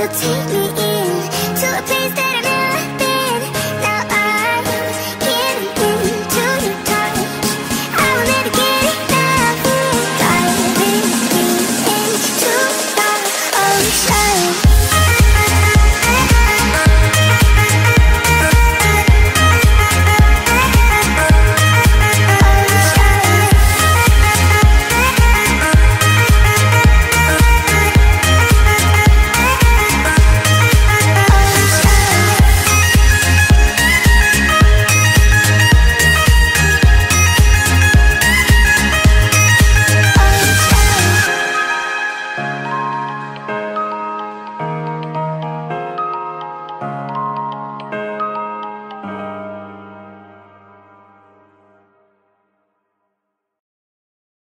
you take me in